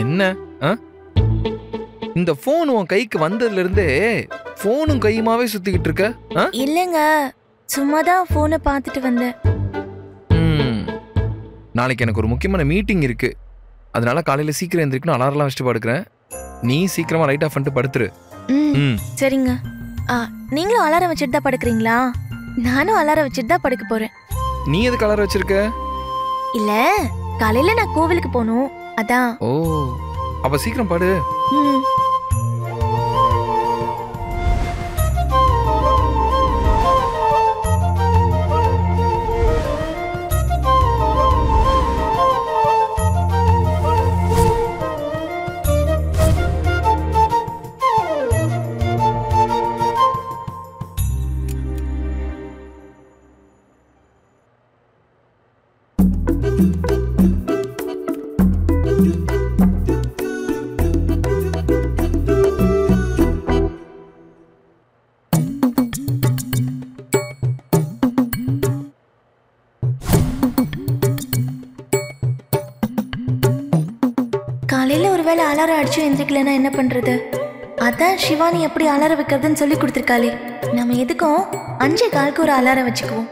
என்ன? இந்த போன் உன் கைக்கு வந்ததுல இருந்தே போனும் கையுமாவே சுத்திக்கிட்டு இருக்க? இல்லைங்க. சும்மா தான் ஃபோனை பார்த்துட்டு வந்தேன். நாளைக்கு எனக்கு ஒரு முக்கியமான மீட்டிங் இருக்கு. அதனால காலையில சீக்கிரம் எந்திரிக்கணும். அலாரம்லாம் வச்சுட்டு படுக்கிறேன். நீ சீக்கிரமா லைட் ஆஃப் பண்ணிட்டு படுத்துரு. சரிங்க. ஆ நீங்களும் அலாரம் வச்சுட்டு தான் படுக்கிறீங்களா? நானும் அலாரம் வச்சுட்டு தான் படுக்க போறேன். நீ எதுக்கு அலாரம் வச்சிருக்க? இல்ல. காலையில நான் கோவிலுக்கு போகணும். அதான். ஓ அப்ப சீக்கிரம் படு. ம். காலையில ஒருவேளை அலாரம் அடிச்சு எந்திரிக்கலன்னா என்ன பண்றது? அதான் சிவானி எப்படி அலாரம் வைக்கிறதுன்னு சொல்லி கொடுத்துருக்காளே. நம்ம எதுக்கும் அஞ்சே காலுக்கு ஒரு அலாரம் வச்சுக்குவோம்.